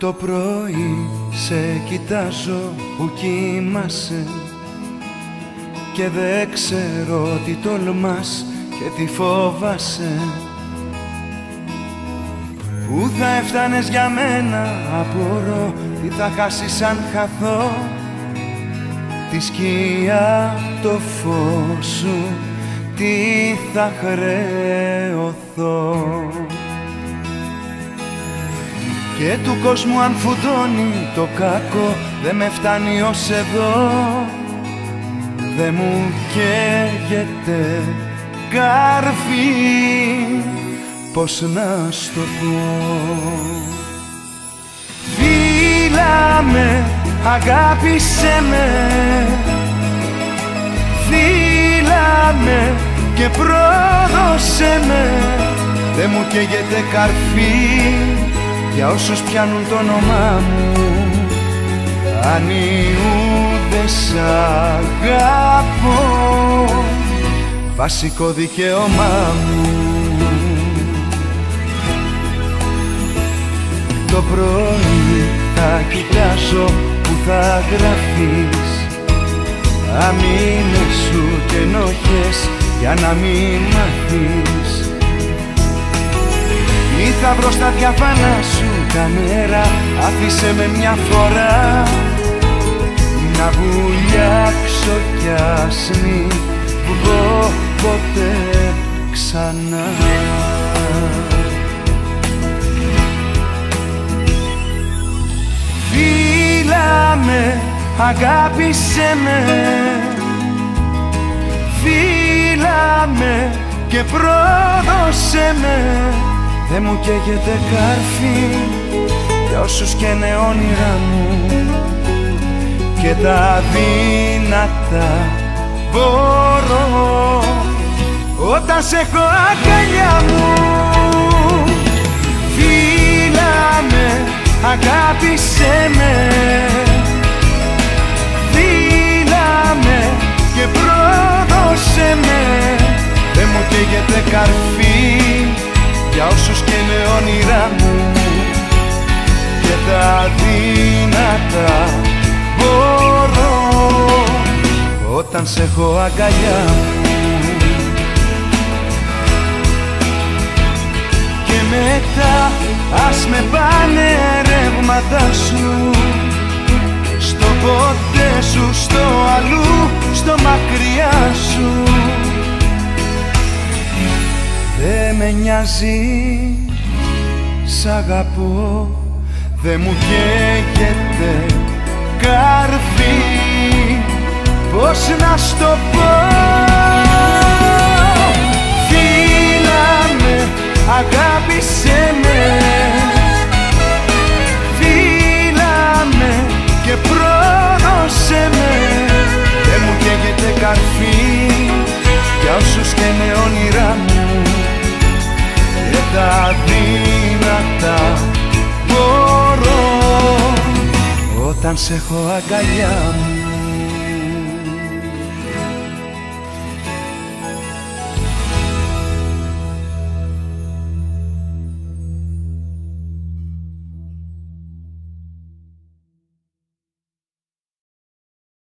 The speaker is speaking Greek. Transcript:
Το πρωί σε κοιτάζω που κοιμάσαι και δεν ξέρω τι τολμάς και τι φόβασαι Πού θα έφτανες για μένα απορώ τι θα χάσεις αν χαθώ. Τη σκιά το φως σου τι θα χρεωθώ και του κόσμου αν φουτώνει το κακό Δε με φτάνει ως εδώ. Δε μου καίγεται καρφί Πώς να στο πω. Φίλα με, αγάπησέ με. Φίλα με και πρόδωσέ με. Δε μου καίγεται καρφί για όσους πιάνουν το όνομά μου αν σ' αγαπώ βασικό δικαίωμά μου. Το πρωί θα κοιτάζω που θα γραφείς αμήνες σου και ενοχές για να μην μαθείς ή θα βρω στα διαφάνα σου τα νερά Άφησε με μια φορά. Να βουλιάξω κι ας μη βγω ποτέ ξανά. Φίλα με, αγάπησέ με. Φίλα με και πρόδωσέ με Δε μου καίγεται καρφί για όσους καίνε όνειρά μου. Και τα δύνατα μπορώ όταν σε έχω αγκαλιά μου. Φίλα με, αγάπησέ με. Φίλα με και πρόδωσέ με. Δεν μου καίγεται καρφί για όσους καίνε όνειρά μου και τα δύνατα μπορώ. Όταν σε έχω αγκαλιά μου και μετά ας με πάνε ρεύματα σου στο ποτέ σου, στο νοιάζει, σ' αγαπώ Δε μου καίγεται καρφί. Πώς να στο πω; Φίλα με, αγάπησέ με τα δύνατα μπορώ. Όταν σε έχω αγκαλιά μου